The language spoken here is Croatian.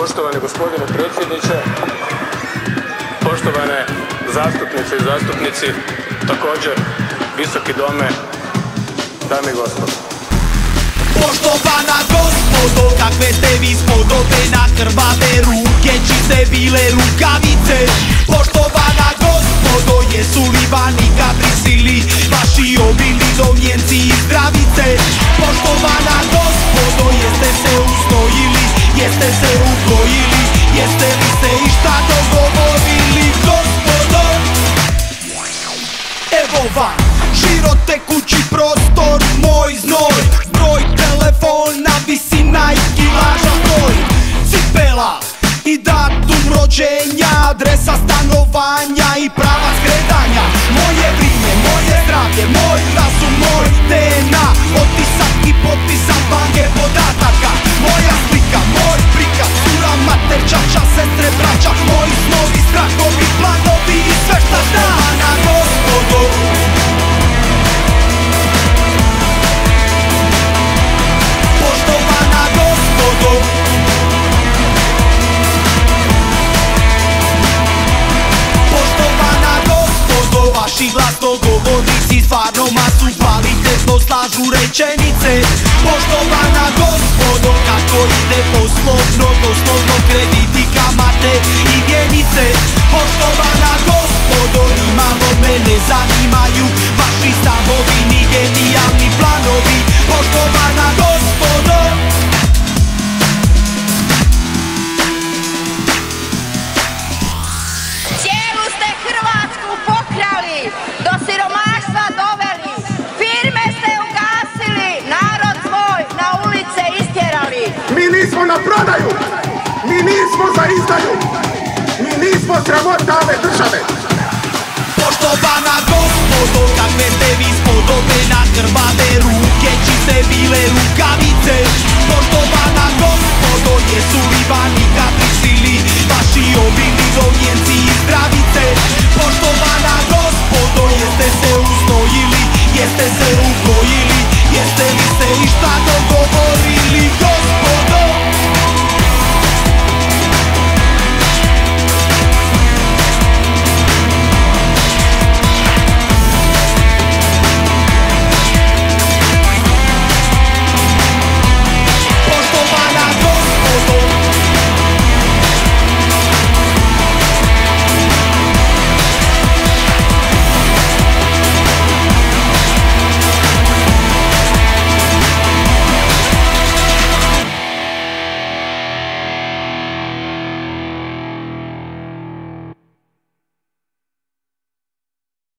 Poštovani gospodine predsjedniče, poštovane zastupnice i zastupnici, također visoki dome, dame i gospodo. Poštovana gospodo, kakve ste vi spodobe na krvave ruke, čiste bile rukavice Poštovana gospodo, jesu li vanika prisili vaši obili domjenci i zdravice Poštovana Evo vam, širo tekući prostor, moj znoj. Broj telefona, visina i kilaža broj Cipela i datum rođenja, adresa stanovanja i prava skretanja. Moje vrijeme, moje slažu rečenice. Poštovana gospodo Kako ide poslovno, doslovno krediti, kamate i mjenice Poštovana gospodo Nimalo me ne zanimaju Vaši stavovi nismo za izdaju, mi nismo sramota ove države. Poštovana gospodo, kakve ste vi spodobe na krvave ruke, čiste bile rukavice. Poštovana gospodo, jesu li vam nikad prisili vaši obilni donjenci i zdravice? Poštovana gospodo, jeste se uznojili, jeste se uplojili, jeste li se išta dogovorili gospodo?